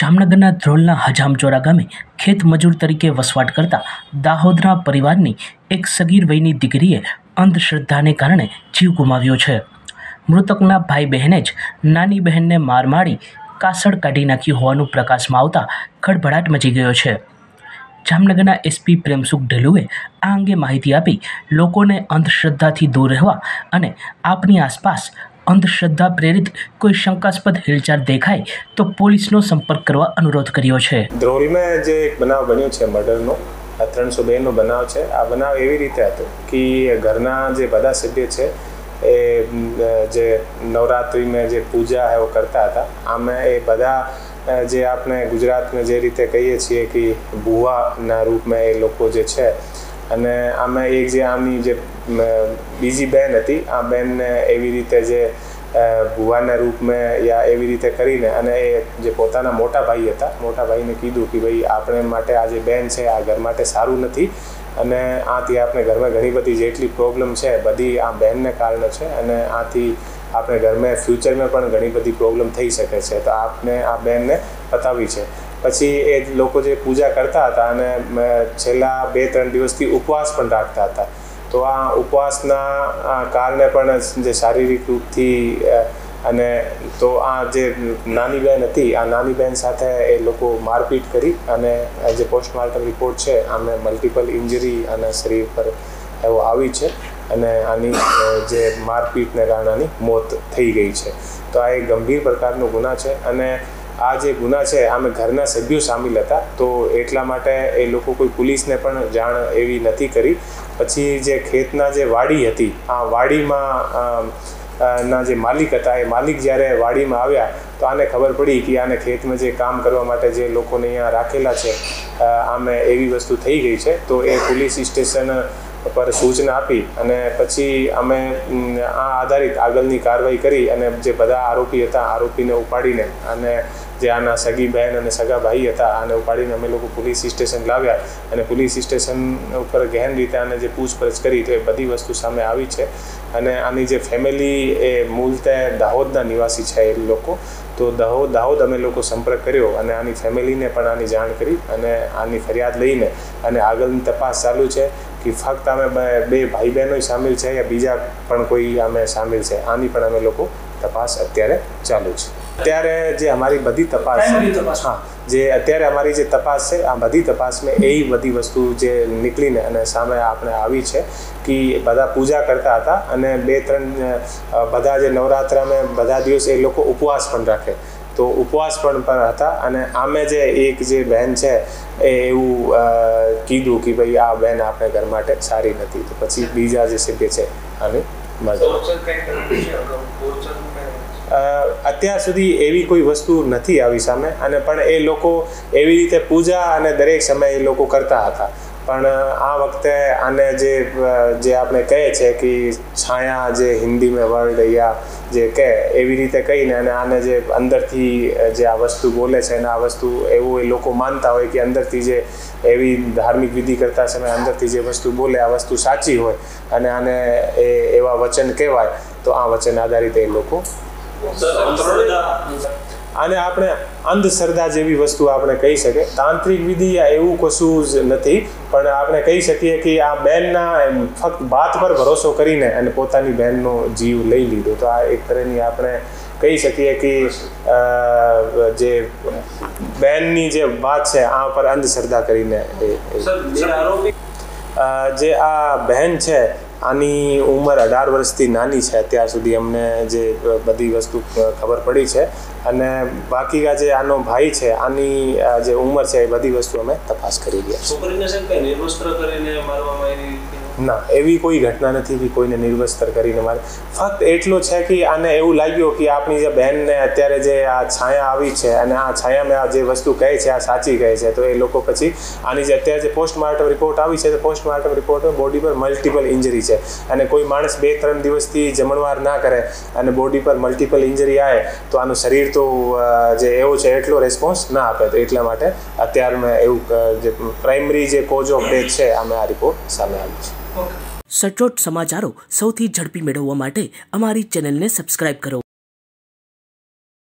જામનગરના ધ્રોલના હજામચોરા ગામે ખેતમજૂર તરીકે વસવાટ કરતા દાહોદના પરિવારની એક સગીર વયની દીકરીએ અંધશ્રદ્ધાને કારણે જીવ ગુમાવ્યો છે. મૃતકના ભાઈ બહેને જ નાની બહેનને માર મારી કાસળ કાઢી નાખી હોવાનું પ્રકાશમાં આવતા ખળભળાટ મચી ગયો છે. જામનગરના એસપી પ્રેમસુખ ઢલુએ આ અંગે માહિતી આપી લોકોને અંધશ્રદ્ધાથી દૂર રહેવા અને આપની આસપાસ અંધશ્રદ્ધા પ્રેરિત કોઈ શંકાસ્પદ હિલચાલ દેખાય તો પોલીસનો સંપર્ક કરવા અનુરોધ કર્યો છે. ધ્રોલમાં જે એક બનાવ બન્યો છે મર્ડરનો, આ ત્રણસો બેનો બનાવ છે, આ બનાવ એવી રીતે હતો કે ઘરના જે બધા સભ્ય છે, એ જે નવરાત્રિમાં જે પૂજા એવો કરતા હતા, આમે એ બધા જે આપણે ગુજરાતમાં જે રીતે કહીએ છીએ કે ભુવાના રૂપમાં એ લોકો જે છે અને આમાં એક જે આમની જે બીજી બહેન હતી, આ બેનને એવી રીતે જે ભુવાના રૂપમાં યા એવી રીતે કરીને અને એ જે પોતાના મોટા ભાઈ હતા, મોટા ભાઈને કીધું કે ભાઈ આપણે માટે આ જે બેન છે, આ ઘર માટે સારું નથી અને આથી આપણે ઘરમાં ઘણી બધી જેટલી પ્રોબ્લેમ છે, બધી આ બેનને કારણે છે અને આથી આપણે ઘરમાં ફ્યુચરમાં પણ ઘણી બધી પ્રોબ્લેમ થઈ શકે છે. તો આપને આ બેનને બતાવી છે. પછી એ લોકો જે પૂજા કરતા હતા અને છેલ્લા બે ત્રણ દિવસથી ઉપવાસ પણ રાખતા હતા. તો આ ઉપવાસના કારણે પણ જે શારીરિક રૂપથી અને તો આ જે નાની બહેન હતી, આ નાની બહેન સાથે એ લોકો મારપીટ કરી અને જે પોસ્ટમોર્ટમ રિપોર્ટ છે, આમે મલ્ટિપલ ઇન્જરી અને શરીર પર એવો આવી છે અને આની જે મારપીટને કારણે આની મોત થઈ ગઈ છે. તો આ એક ગંભીર પ્રકારનો ગુના છે અને આ જે ગુના છે, આમે ઘરના સભ્યો સામેલ હતા. તો એટલા માટે એ લોકો કોઈ પોલીસને પણ જાણ એવી નથી કરી. પછી જે ખેતના જે વાડી હતી, આ વાડીમાં ના જે માલિક હતા, એ માલિક જ્યારે વાડીમાં આવ્યા, તો આને ખબર પડી કે આને ખેતમાં જે કામ કરવા માટે જે લોકોને અહીંયા રાખેલા છે આમે એવી વસ્તુ થઈ ગઈ છે. તો એ પોલીસ સ્ટેશન પર સૂચના આપી અને પછી અમે, આ આધારિત આગળની કાર્યવાહી કરી અને જે બધા આરોપી હતા, આરોપીને ઉપાડીને અને જે આના સગી બહેન અને સગા ભાઈ હતા, આને ઉપાડીને અમે લોકો પોલીસ સ્ટેશન લાવ્યા અને પોલીસ સ્ટેશન ઉપર ગહેન રીતે આને જે પૂછપરછ કરી તો એ બધી વસ્તુ સામે આવી છે. અને આની જે ફેમિલી એ મૂળતે દાહોદના નિવાસી છે એ લોકો. તો દાહોદ દાહોદ અમે લોકો સંપર્ક કર્યો અને આની ફેમિલીને પણ આની જાણ કરી અને આની ફરિયાદ લઈને અને આગળની તપાસ ચાલુ છે કે ફક્ત અમે બે ભાઈ બહેનો સામેલ છે યા બીજા પણ કોઈ અમે સામેલ છે. આની પણ અમે લોકો તપાસ અત્યારે ચાલુ છે. અત્યારે જે અમારી બધી તપાસ હા જે અત્યારે અમારી જે તપાસ છે આ બધી તપાસમાં એ બધી વસ્તુ જે નીકળીને અને સામે આપણે આવી છે કે બધા પૂજા કરતા હતા અને બે ત્રણ બધા જે નવરાત્રામાં બધા દિવસ એ લોકો ઉપવાસ પણ રાખે. તો ઉપવાસ પણ પણ હતા અને આમે જે એક જે બહેન છે એ એવું કીધું કે ભાઈ આ બહેન આપણે ઘર માટે સારી નથી. તો પછી બીજા જે સભ્ય છે અને અત્યાર સુધી એવી કોઈ વસ્તુ નથી આવી સામે. અને પણ એ લોકો એવી રીતે પૂજા અને દરેક સમયે એ લોકો કરતા હતા. પણ આ વખતે આને જે જે આપણે કહે છે કે છાયા જે હિન્દીમાં વર્ડ યા જે કહે, એવી રીતે કહીને અને આને જે અંદરથી જે આ વસ્તુ બોલે છે અને આ વસ્તુ એવું એ લોકો માનતા હોય કે અંદરથી જે એવી ધાર્મિક વિધિ કરતા સમયે અંદરથી જે વસ્તુ બોલે, આ વસ્તુ સાચી હોય અને આને એ એવા વચન કહેવાય, તો આ વચન આધારિત એ લોકો આને આપણે અંધશ્રદ્ધા જેવી વસ્તુ આપણે કહી શકીએ. તાંત્રિક વિધિ એવું કશું જ નથી પણ આપણે કહી શકીએ કે આ બેનના ફક્ત વાત પર ભરોસો કરીને અને પોતાની બહેનનો જીવ લઈ લીધો. તો આ એક તરહની આપણે કહી શકીએ કે જે બહેનની જે વાત છે આ પર અંધશ્રદ્ધા કરીને જે આ બહેન છે આની ઉંમર અઢાર વર્ષથી નાની છે અત્યાર સુધી અમને જે બધી વસ્તુ ખબર પડી છે. અને બાકી આ જે આનો ભાઈ છે, આની જે ઉંમર છે એ બધી વસ્તુ અમે તપાસ કરી ગયા ના, એવી કોઈ ઘટના નથી કે કોઈને નિર્વસ્ત્ર કરીને મારે. ફક્ત એટલો છે કે આને એવું લાગ્યું કે આપણી જે બહેનને અત્યારે જે આ છાયા આવી છે અને આ છાયામાં આ જે વસ્તુ કહે છે, આ સાચી કહે છે, તો એ લોકો પછી આની જે અત્યારે જે પોસ્ટમોર્ટમ રિપોર્ટ આવી છે, તો પોસ્ટમોર્ટમ રિપોર્ટમાં બોડી પર મલ્ટિપલ ઇન્જરી છે. અને કોઈ માણસ બે, ત્રણ દિવસથી જમણવાર ના કરે અને બોડી પર મલ્ટિપલ ઇન્જરી આવે, તો આનું શરીર તો જે એવો છે એટલો રેસ્પોન્સ ના આપે. તો એટલા માટે અત્યારમાં એવું જે પ્રાઇમરી જે કોઝ ઓફ ડેથ છે, આમે આ રિપોર્ટ સામે આવી છે. સચોટ સમાચારો સૌથી ઝડપી મેળવવા માટે અમારી ચેનલને સબસ્ક્રાઇબ કરો.